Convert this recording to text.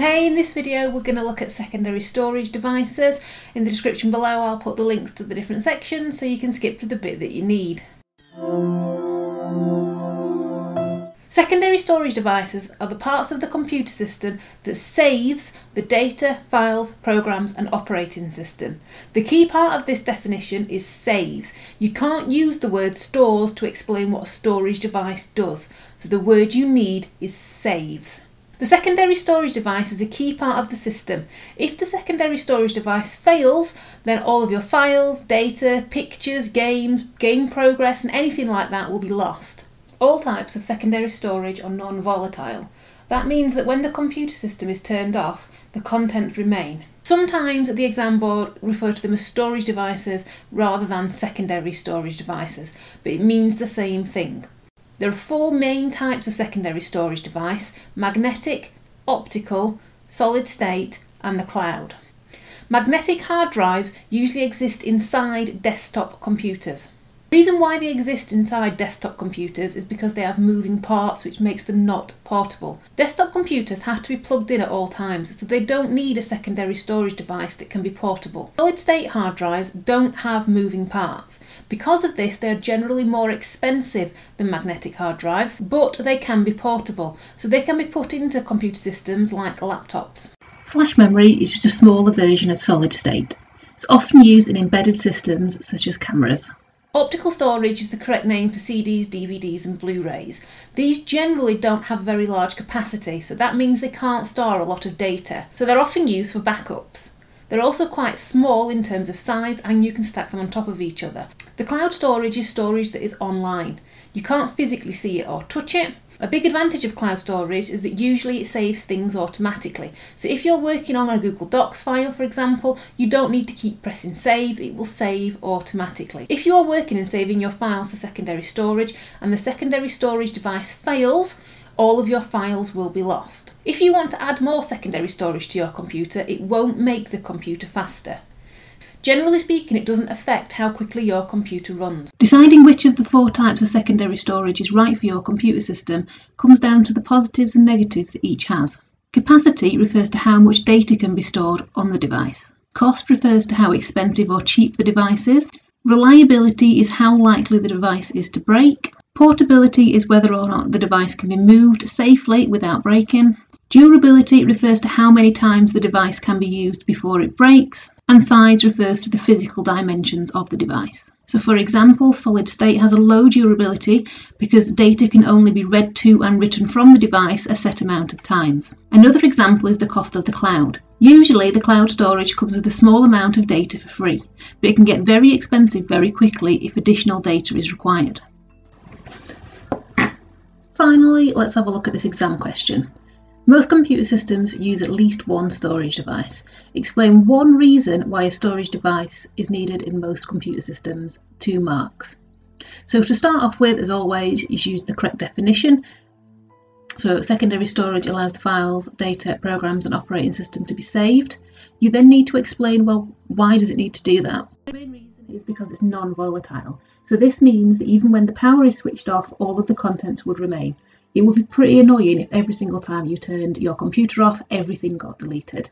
Hey, in this video we're going to look at secondary storage devices. In the description below I'll put the links to the different sections so you can skip to the bit that you need. Secondary storage devices are the parts of the computer system that saves the data, files, programs and operating system. The key part of this definition is saves. You can't use the word stores to explain what a storage device does, so the word you need is saves. The secondary storage device is a key part of the system. If the secondary storage device fails, then all of your files, data, pictures, games, game progress and anything like that will be lost. All types of secondary storage are non-volatile. That means that when the computer system is turned off, the contents remain. Sometimes the exam board refer to them as storage devices rather than secondary storage devices, but it means the same thing. There are four main types of secondary storage device, magnetic, optical, solid state and the cloud. Magnetic hard drives usually exist inside desktop computers. The reason why they exist inside desktop computers is because they have moving parts which makes them not portable. Desktop computers have to be plugged in at all times so they don't need a secondary storage device that can be portable. Solid state hard drives don't have moving parts. Because of this they are generally more expensive than magnetic hard drives but they can be portable so they can be put into computer systems like laptops. Flash memory is just a smaller version of solid state. It's often used in embedded systems such as cameras. Optical storage is the correct name for CDs, DVDs and Blu-rays. These generally don't have very large capacity, so that means they can't store a lot of data. So they're often used for backups. They're also quite small in terms of size and you can stack them on top of each other. The cloud storage is storage that is online. You can't physically see it or touch it, a big advantage of cloud storage is that usually it saves things automatically. So if you're working on a Google Docs file, for example, you don't need to keep pressing save, it will save automatically. If you are working and saving your files to secondary storage and the secondary storage device fails, all of your files will be lost. If you want to add more secondary storage to your computer, it won't make the computer faster. Generally speaking, it doesn't affect how quickly your computer runs. Deciding which of the four types of secondary storage is right for your computer system comes down to the positives and negatives that each has. Capacity refers to how much data can be stored on the device. Cost refers to how expensive or cheap the device is. Reliability is how likely the device is to break. Portability is whether or not the device can be moved safely without breaking. Durability refers to how many times the device can be used before it breaks, and size refers to the physical dimensions of the device. So for example, solid state has a low durability because data can only be read to and written from the device a set amount of times. Another example is the cost of the cloud. Usually the cloud storage comes with a small amount of data for free, but it can get very expensive very quickly if additional data is required. Finally, let's have a look at this exam question. Most computer systems use at least one storage device. Explain one reason why a storage device is needed in most computer systems. Two marks. So to start off with, as always, is use the correct definition. So secondary storage allows the files, data, programs and operating system to be saved. You then need to explain, well, why does it need to do that? The main reason is because it's non-volatile. So this means that even when the power is switched off, all of the contents would remain. It would be pretty annoying if every single time you turned your computer off, everything got deleted.